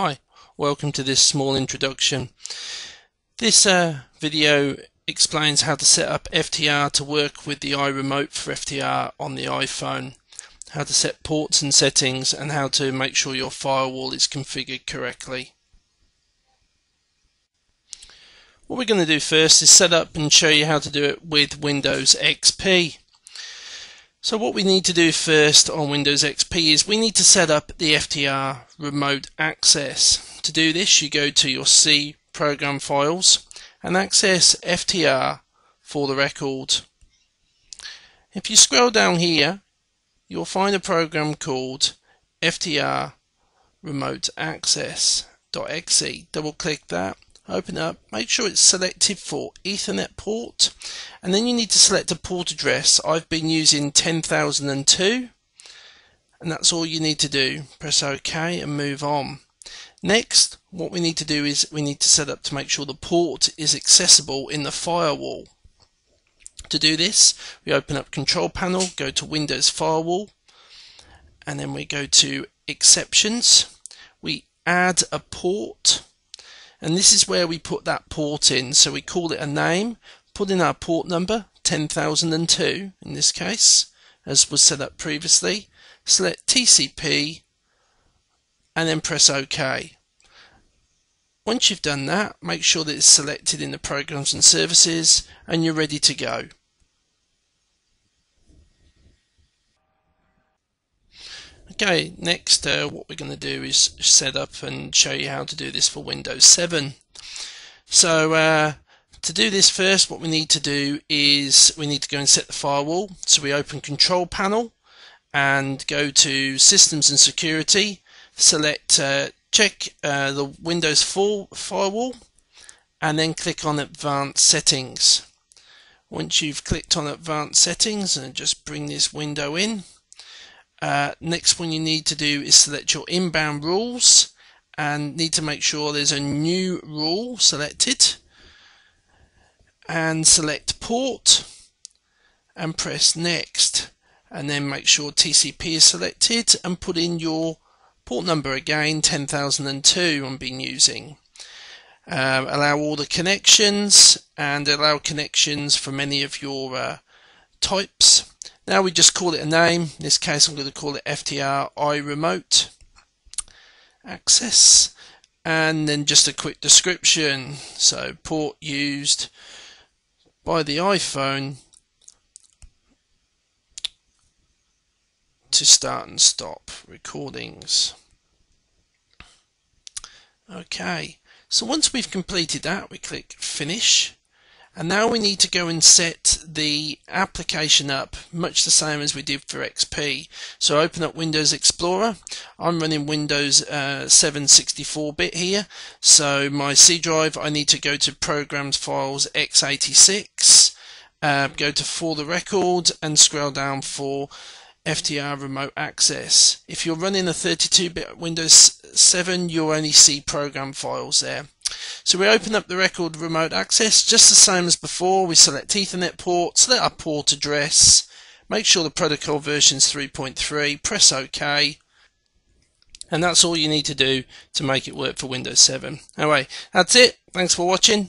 Hi, welcome to this small introduction. This uh, video explains how to set up FTR to work with the iRemote for FTR on the iPhone, how to set ports and settings, and how to make sure your firewall is configured correctly. What we're going to do first is set up and show you how to do it with Windows XP. So what we need to do first on Windows XP is we need to set up the FTR remote access. To do this you go to your C program files and access FTR for the record. If you scroll down here you'll find a program called FTR remote access.exe. Double click that open up, make sure it's selected for Ethernet port, and then you need to select a port address. I've been using 10,002, and that's all you need to do. Press OK and move on. Next, what we need to do is we need to set up to make sure the port is accessible in the firewall. To do this, we open up Control Panel, go to Windows Firewall, and then we go to Exceptions. We add a port and this is where we put that port in. So we call it a name put in our port number 10002 in this case as was set up previously. Select TCP and then press OK. Once you've done that make sure that it's selected in the programs and services and you're ready to go Okay, next uh, what we're going to do is set up and show you how to do this for Windows 7. So uh, to do this first what we need to do is we need to go and set the firewall. So we open Control Panel and go to Systems and Security, select uh, check uh, the Windows 4 firewall and then click on Advanced Settings. Once you've clicked on Advanced Settings and just bring this window in uh, next one you need to do is select your inbound rules and need to make sure there's a new rule selected. And select port and press next. And then make sure TCP is selected and put in your port number again 10002 I'm being using. Um, allow all the connections and allow connections from any of your uh, types now we just call it a name. In this case, I'm going to call it FTR iRemote access. And then just a quick description. So port used by the iPhone to start and stop recordings. Okay, so once we've completed that, we click Finish and now we need to go and set the application up much the same as we did for XP. So open up Windows Explorer. I'm running Windows uh, 7 64-bit here. So my C drive, I need to go to Programs Files x86, uh, go to For the Record and scroll down for FTR remote access. If you're running a 32-bit Windows 7, you'll only see program files there. So we open up the record remote access just the same as before. We select Ethernet port, select our port address, make sure the protocol version is 3.3, press OK. And that's all you need to do to make it work for Windows 7. Anyway, that's it. Thanks for watching.